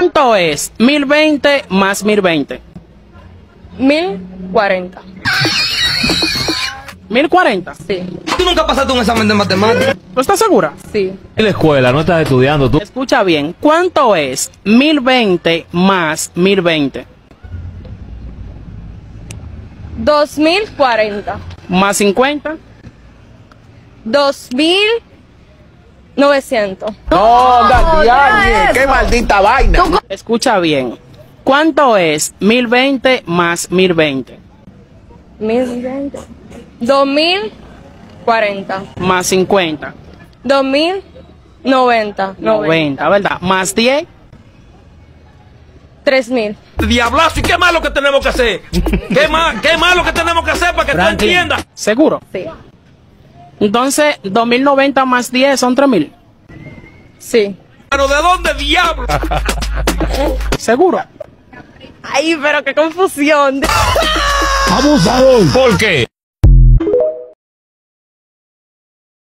¿Cuánto es 1020 más 1020? 1040. 1040. Sí, ¿Tú nunca pasaste un examen de matemáticas? ¿Tú estás segura? sí. En la escuela, no estás estudiando tú. Escucha bien. ¿Cuánto es 1020 más 1020? 2040. Más 50. 2900. No, Daniel, qué maldita vaina. Escucha bien. ¿Cuánto es 1020 más 1020? 1020. 2040. Más 50. 2090. 90, ¿verdad? Más 10. 3000. Diablazo, ¿y qué malo que tenemos que hacer? ¿Qué, ma qué malo que tenemos que hacer para que tú entiendas? ¿Seguro? Sí. Entonces, 2090 más 10 son 3000. Sí. ¿Pero de dónde diablo? ¿Seguro? Ay, pero qué confusión. ¿Por qué?